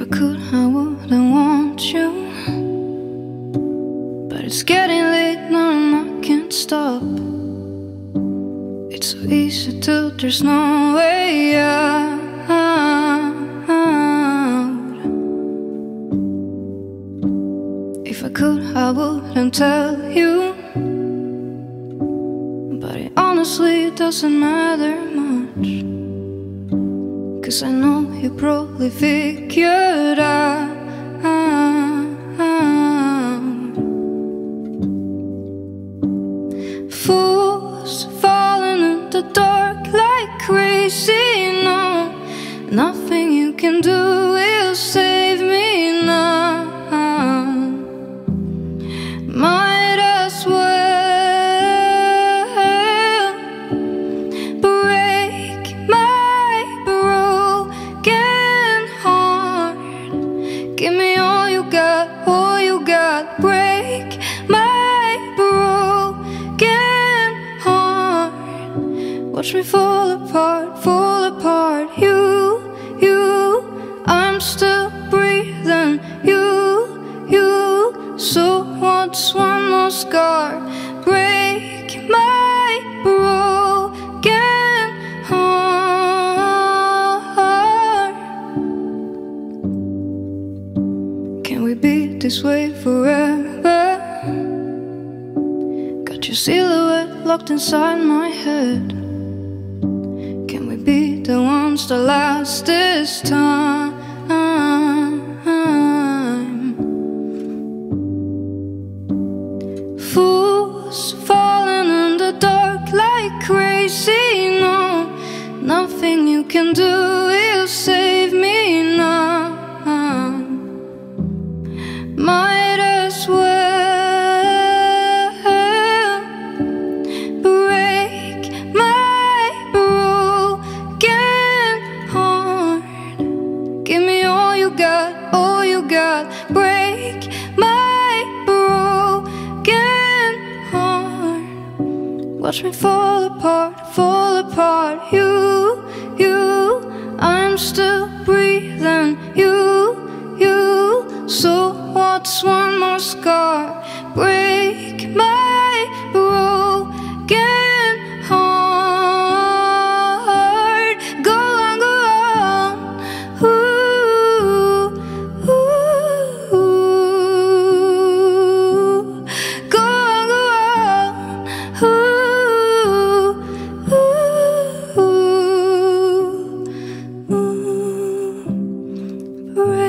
If I could, I wouldn't want you. But it's getting late now and I can't stop. It's so easy till there's no way out. If I could, I wouldn't tell you. But it honestly doesn't matter much. Cause I know you probably figured out. Fools falling in the dark like crazy. No, nothing you can do will save Give me all you got, all you got. Break my broken heart. Watch me fall apart, fall apart. You, you, I'm still breathing. You, you. So what's one more scar? Break we be this way forever? Got your silhouette locked inside my head. Can we be the ones that last this time? Fools falling in the dark like crazy. No, nothing you can do will save me you got. Break my broken heart. Watch me fall apart, fall apart. You, you, I'm still breathing. You, you. So what's one more scar? Break rain.